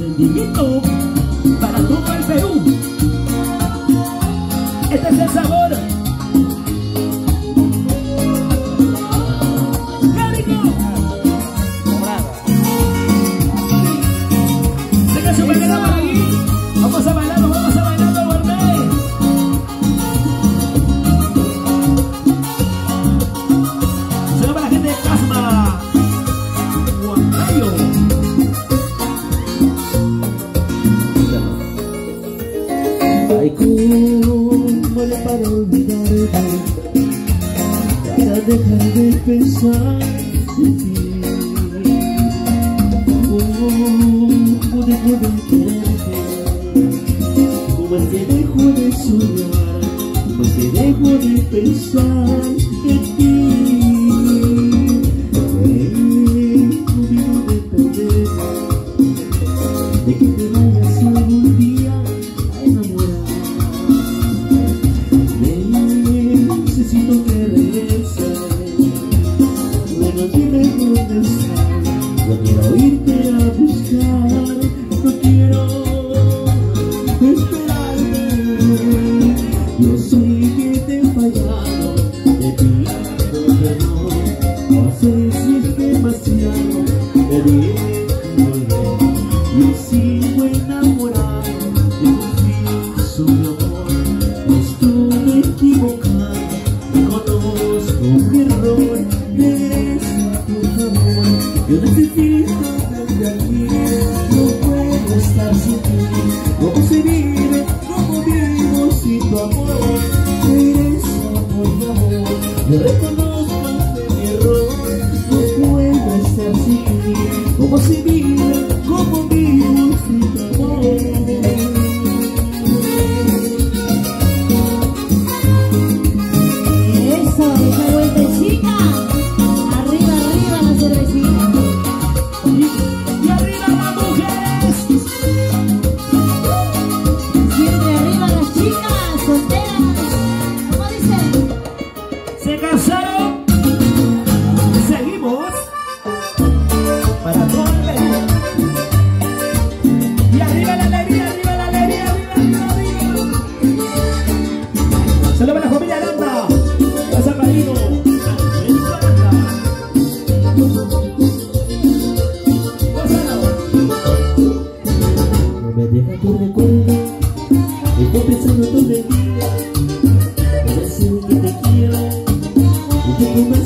sentimiento para todo el Perú. Este es el sabor. Le para olvidarte. Para dejar de pensar en ti. Cómo dejo de quererte Cómo es que dejo de soñar Cómo es que dejo de pensar en ti. Tengo miedo de perderte de que te Yo soy que te he favor,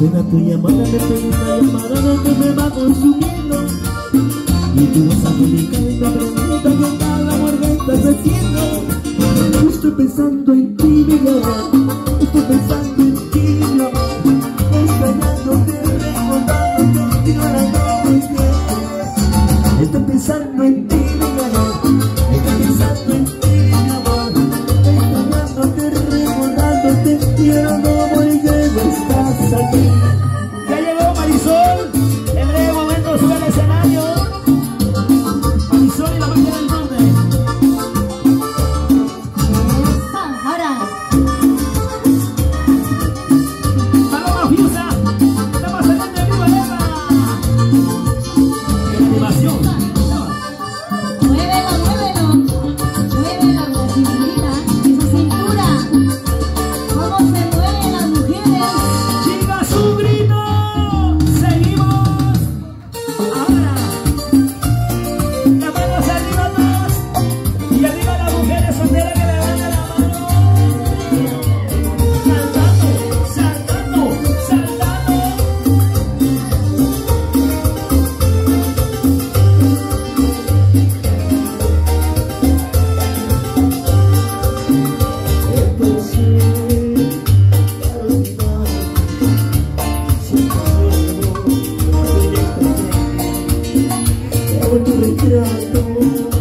suena tu llamada, me pego una llamada donde me va consumiendo. Y tú vas a publicar una pregunta que tal amor me estás haciendo. Estoy pensando en ti, mi amor. Thank you.